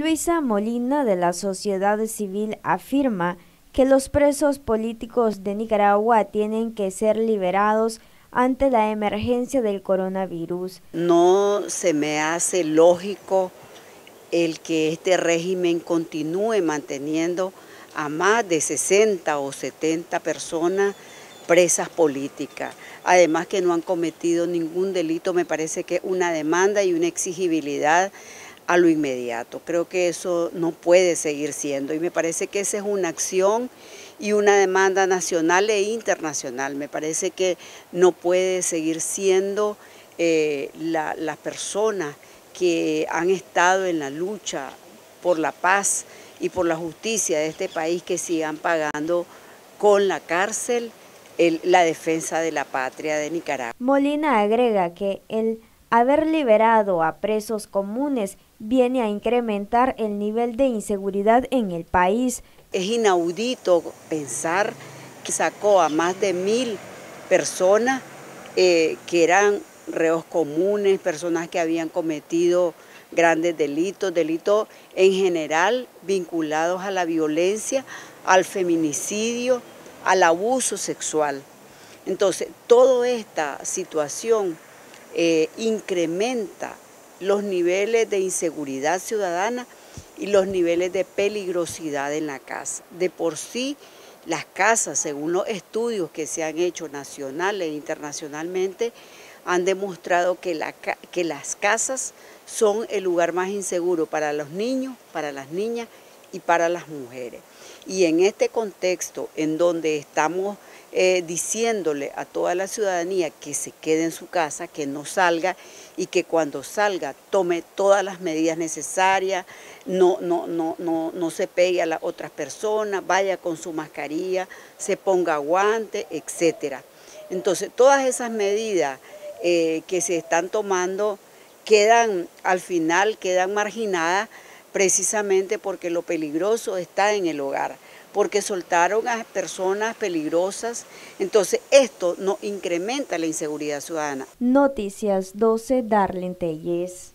Luisa Molina de la sociedad civil afirma que los presos políticos de Nicaragua tienen que ser liberados ante la emergencia del coronavirus. No se me hace lógico el que este régimen continúe manteniendo a más de 60 o 70 personas presas políticas. Además que no han cometido ningún delito, me parece que una demanda y una exigibilidad a lo inmediato. Creo que eso no puede seguir siendo y me parece que esa es una acción y una demanda nacional e internacional. Me parece que no puede seguir siendo eh, las personas que han estado en la lucha por la paz y por la justicia de este país que sigan pagando con la cárcel la defensa de la patria de Nicaragua. Molina agrega que el haber liberado a presos comunes viene a incrementar el nivel de inseguridad en el país. Es inaudito pensar que sacó a más de mil personas eh, que eran reos comunes, personas que habían cometido grandes delitos, delitos en general vinculados a la violencia, al feminicidio, al abuso sexual. Entonces, toda esta situación eh, incrementa los niveles de inseguridad ciudadana y los niveles de peligrosidad en la casa. De por sí, las casas, según los estudios que se han hecho nacional e internacionalmente, han demostrado que, que las casas son el lugar más inseguro para los niños, para las niñas y para las mujeres. Y en este contexto en donde estamos eh, diciéndole a toda la ciudadanía que se quede en su casa, que no salga y que cuando salga tome todas las medidas necesarias, no, no, no, no, no se pegue a las otras personas, vaya con su mascarilla, se ponga guante, etc. Entonces, todas esas medidas eh, que se están tomando quedan, al final, quedan marginadas precisamente porque lo peligroso está en el hogar porque soltaron a personas peligrosas. Entonces, esto no incrementa la inseguridad ciudadana. Noticias 12, Darlene Telles.